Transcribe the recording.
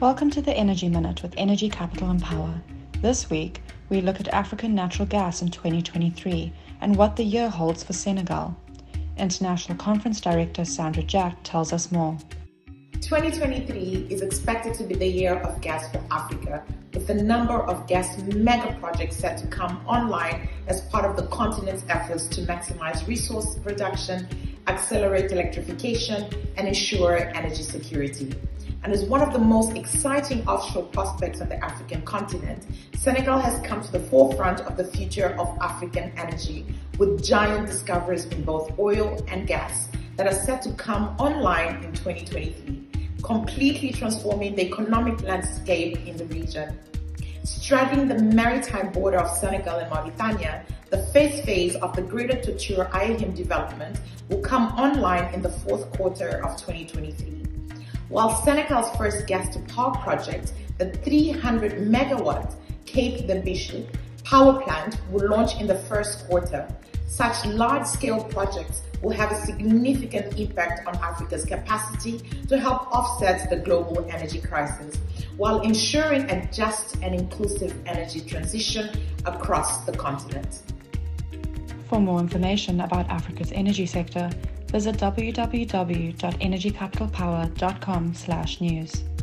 Welcome to the Energy Minute with Energy Capital and Power. This week, we look at African natural gas in 2023 and what the year holds for Senegal. International Conference Director Sandra Jack tells us more. 2023 is expected to be the year of gas for Africa, with a number of gas mega projects set to come online as part of the continent's efforts to maximize resource production, accelerate electrification, and ensure energy security and is one of the most exciting offshore prospects on the African continent, Senegal has come to the forefront of the future of African energy with giant discoveries in both oil and gas that are set to come online in 2023, completely transforming the economic landscape in the region. Straddling the maritime border of Senegal and Mauritania, the first phase of the Greater Tortue Ahmeyim development will come online in the fourth quarter of 2023 while Senegal's first gas-to-power project, the 300 megawatt Cap des Biches power plant will launch in the first quarter. Such large-scale projects will have a significant impact on Africa's capacity to help offset the global energy crisis while ensuring a just and inclusive energy transition across the continent. For more information about Africa's energy sector, visit www.energycapitalpower.com/news.